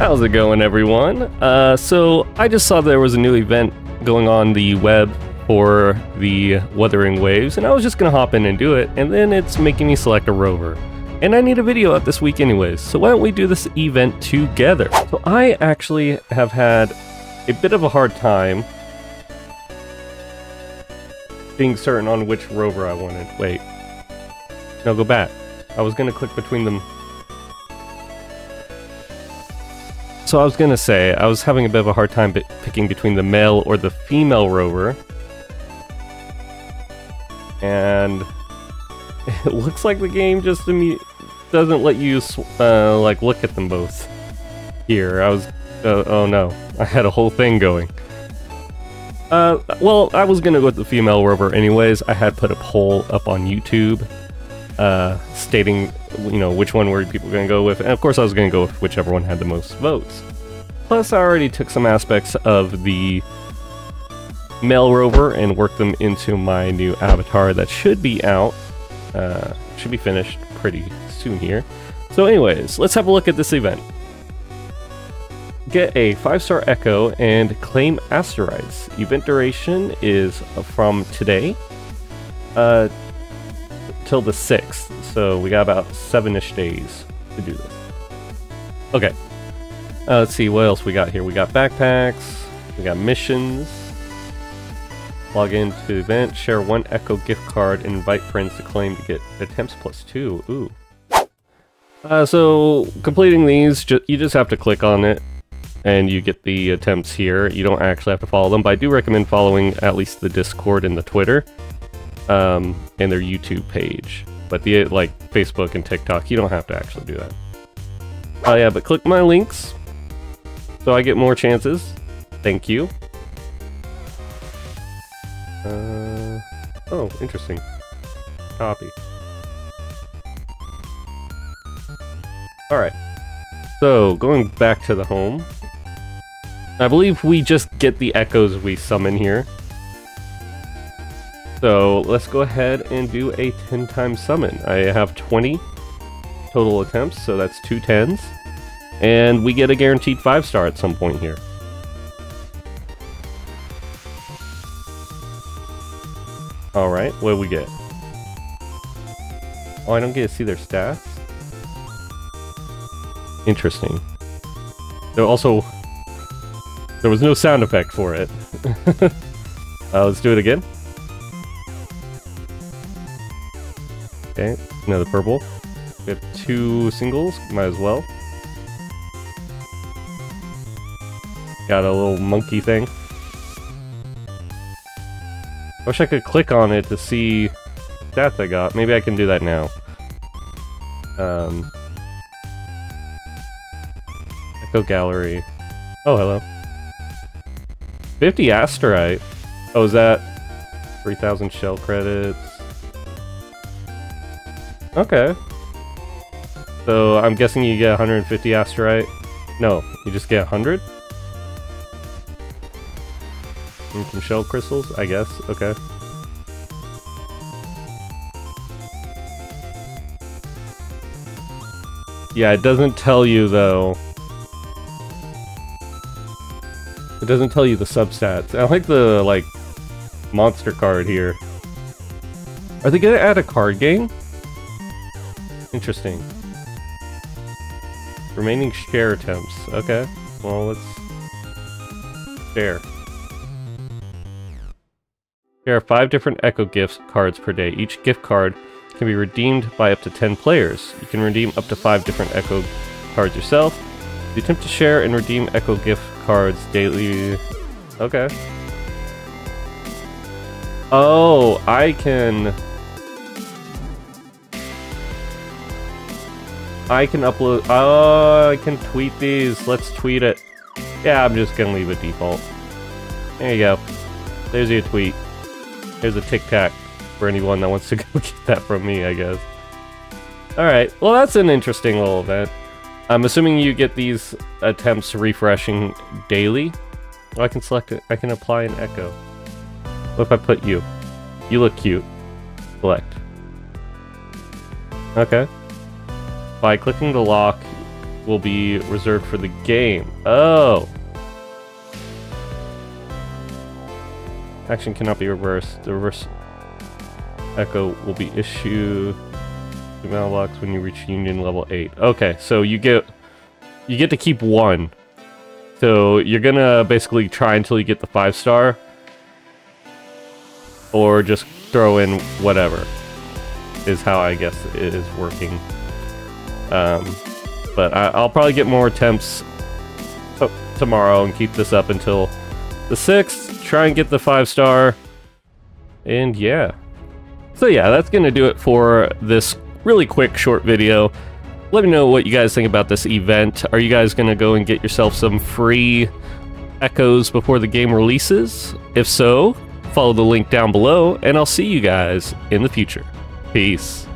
How's it going, everyone? Uh, so I just saw there was a new event going on the web for the Wuthering Waves, and I was just gonna hop in and do it, and then it's making me select a rover. And I need a video up this week anyways, so why don't we do this event together? So I actually have had a bit of a hard time being certain on which rover I wanted. Wait. No, go back. I was gonna click between them So I was gonna say, I was having a bit of a hard time picking between the male or the female rover. And it looks like the game just doesn't let you uh, like look at them both. Here, I was, uh, oh no, I had a whole thing going. Uh, well, I was gonna go with the female rover anyways. I had put a poll up on YouTube, uh, stating you know, which one were people going to go with, and of course I was going to go with whichever one had the most votes. Plus, I already took some aspects of the male rover and worked them into my new avatar that should be out, uh, should be finished pretty soon here. So anyways, let's have a look at this event. Get a 5-star Echo and claim Astrites. Event duration is from today uh, till the 6th. So we got about seven-ish days to do this. Okay. Uh, let's see what else we got here. We got backpacks. We got missions. Log into the event, share one Echo gift card, and invite friends to claim to get attempts plus two. Ooh. Uh, so completing these, ju you just have to click on it, and you get the attempts here. You don't actually have to follow them, but I do recommend following at least the Discord and the Twitter, um, and their YouTube page. But the like Facebook and TikTok, you don't have to actually do that. Oh yeah, but click my links so I get more chances. Thank you. Uh, oh, interesting. Copy. Alright. So, going back to the home. I believe we just get the echoes we summon here. So let's go ahead and do a 10 time summon. I have 20 total attempts, so that's two tens. And we get a guaranteed 5 star at some point here. Alright, what do we get? Oh, I don't get to see their stats? Interesting. There also... There was no sound effect for it. uh, let's do it again. Okay, another purple. We have two singles, might as well. Got a little monkey thing. I wish I could click on it to see stats I got. Maybe I can do that now. Um, Echo Gallery. Oh, hello. 50 Astrite. Oh, is that 3,000 shell credits? Okay. So I'm guessing you get 150 astrite. No, you just get 100? And some shell crystals, I guess. Okay. Yeah, it doesn't tell you, though. It doesn't tell you the substats. I like the, like, monster card here. Are they gonna add a card game? Interesting. Remaining share attempts. Okay. Well, let's... Share. There are five different Echo Gifts cards per day. Each gift card can be redeemed by up to 10 players. You can redeem up to five different Echo cards yourself. You attempt to share and redeem Echo gift cards daily. Okay. Oh, I can... I can upload... Oh, I can tweet these. Let's tweet it. Yeah, I'm just gonna leave it default. There you go. There's your tweet. Here's a Tic Tac for anyone that wants to go get that from me, I guess. Alright, well that's an interesting little event. I'm assuming you get these attempts refreshing daily. Oh, I can select it. I can apply an echo. What if I put you? You look cute. Select. Okay. By clicking the lock, will be reserved for the game. Oh. Action cannot be reversed. The reverse echo will be issued mailbox when you reach Union level 8. Okay, so you get you get to keep one. So you're gonna basically try until you get the 5 star. Or just throw in whatever. Is how I guess it is working. Um, but I, will probably get more attempts tomorrow and keep this up until the 6th. Try and get the 5 star. And yeah. So yeah, that's going to do it for this really quick short video. Let me know what you guys think about this event. Are you guys going to go and get yourself some free echoes before the game releases? If so, follow the link down below, and I'll see you guys in the future. Peace.